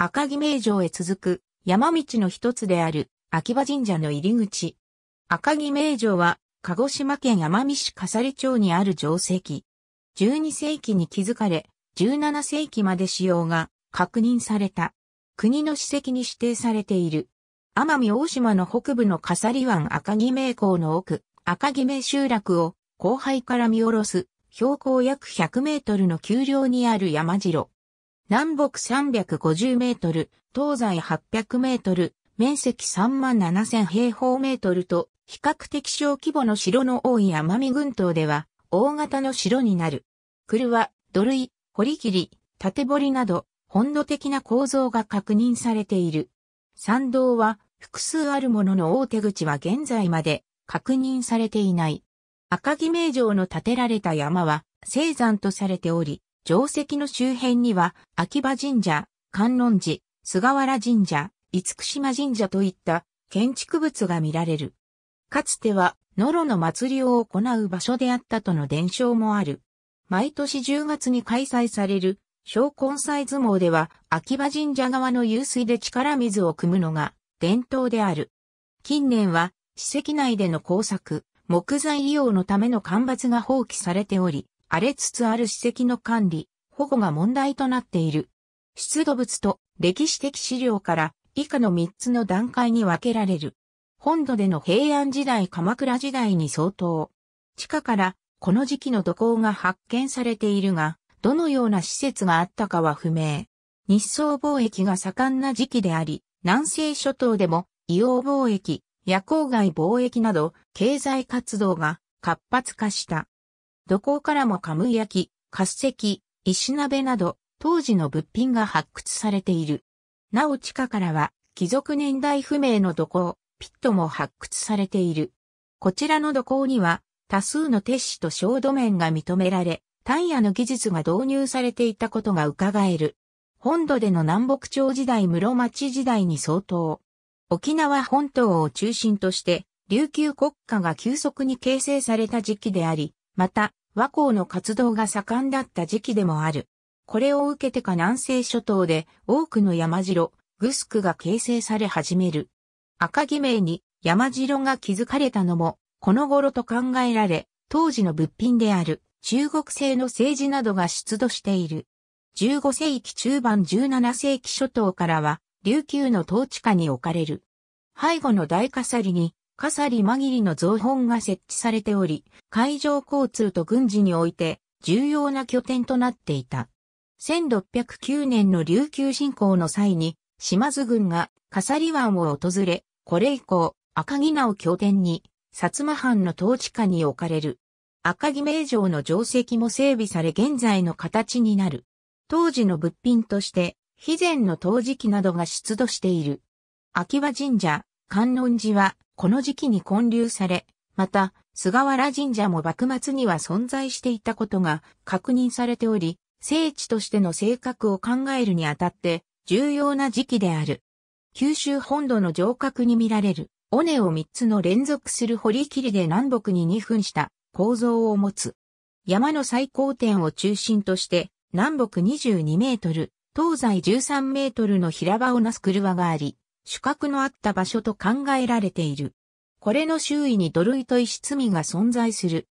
赤城名城へ続く山道の一つである秋葉神社の入り口。赤城名城は鹿児島県奄美市笠利町にある城跡。12世紀に築かれ、17世紀まで使用が確認された。国の史跡に指定されている。奄美大島の北部の笠利湾赤城名港の奥、赤城名集落を後輩から見下ろす標高約100メートルの丘陵にある山城。南北350メートル、東西800メートル、面積3万7000平方メートルと、比較的小規模の城の多い奄美群島では、大型の城になる。来は、土塁、堀切り、縦堀など、本土的な構造が確認されている。参道は、複数あるものの大手口は現在まで確認されていない。赤城名城の建てられた山は、聖山とされており、城跡の周辺には、秋葉神社、観音寺、菅原神社、厳島神社といった建築物が見られる。かつては、野呂の祭りを行う場所であったとの伝承もある。毎年10月に開催される、小根祭相撲では、秋葉神社側の湧水で力水を汲むのが伝統である。近年は、史跡内での工作、木材利用のための干ばつが放棄されており、荒れつつある史跡の管理、保護が問題となっている。出土物と歴史的資料から以下の3つの段階に分けられる。本土での平安時代鎌倉時代に相当。地下からこの時期の土工が発見されているが、どのような施設があったかは不明。日宋貿易が盛んな時期であり、南西諸島でも硫黄貿易、夜光街貿易など経済活動が活発化した。土工からもカムイ焼き、活石、石鍋など当時の物品が発掘されている。なお地下からは、貴族年代不明の土工、ピットも発掘されている。こちらの土工には、多数の鉄紙と小土面が認められ、タイヤの技術が導入されていたことが伺える。本土での南北朝時代室町時代に相当。沖縄本島を中心として、琉球国家が急速に形成された時期であり、また、和光の活動が盛んだった時期でもある。これを受けてか南西諸島で多くの山城、グスクが形成され始める。赤城名に山城が築かれたのも、この頃と考えられ、当時の物品である中国製の政治などが出土している。15世紀中盤17世紀初頭からは、琉球の統治下に置かれる。背後の大笠利に、笠利紛りの造本が設置されており、海上交通と軍事において重要な拠点となっていた。1609年の琉球侵攻の際に、島津軍が笠利湾を訪れ、これ以降、赤城名を拠点に、薩摩藩の統治下に置かれる。赤城名城の城跡も整備され現在の形になる。当時の物品として、肥前の陶磁器などが出土している。秋葉神社、観音寺は、この時期に建立され、また、菅原神社も幕末には存在していたことが確認されており、聖地としての性格を考えるにあたって重要な時期である。九州本土の上角に見られる、尾根を3つの連続する堀切りで南北に2分した構造を持つ。山の最高点を中心として南北22メートル、東西13メートルの平場をなす車があり、主角のあった場所と考えられている。これの周囲に土塁と石積みが存在する。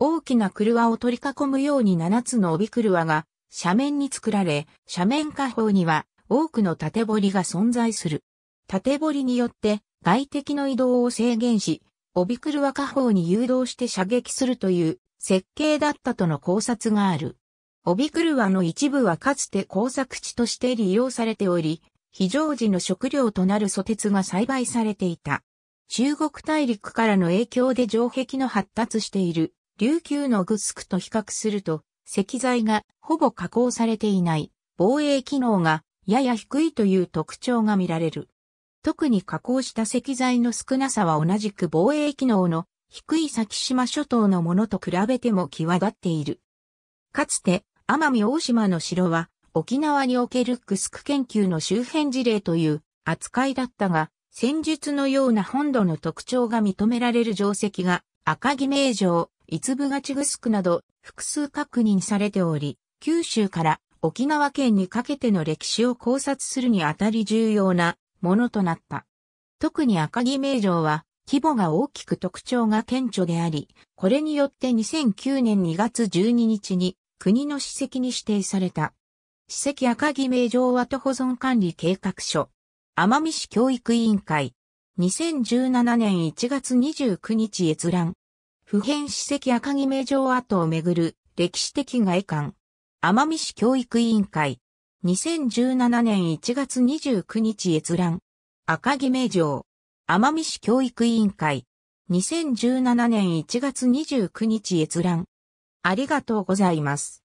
大きな車を取り囲むように7つの帯車が斜面に作られ、斜面下方には多くの縦堀が存在する。縦堀によって外敵の移動を制限し、帯車下方に誘導して射撃するという設計だったとの考察がある。帯車の一部はかつて工作地として利用されており、非常時の食料となるソテツが栽培されていた。中国大陸からの影響で城壁の発達している琉球のグスクと比較すると、石材がほぼ加工されていない防衛機能がやや低いという特徴が見られる。特に加工した石材の少なさは同じく防衛機能の低い先島諸島のものと比べても際立っている。かつて、奄美大島の城は沖縄におけるグスク研究の周辺事例という扱いだったが、戦術のような本土の特徴が認められる定石が赤城名城、五部勝グスクなど複数確認されており、九州から沖縄県にかけての歴史を考察するにあたり重要なものとなった。特に赤木名城は規模が大きく特徴が顕著であり、これによって2009年2月12日に国の史跡に指定された。史跡赤木名城跡保存管理計画書。奄美市教育委員会。2017年1月29日閲覧。普遍史跡赤木名城跡をめぐる歴史的外観。奄美市教育委員会。2017年1月29日閲覧。赤木名城。奄美市教育委員会。2017年1月29日閲覧。ありがとうございます。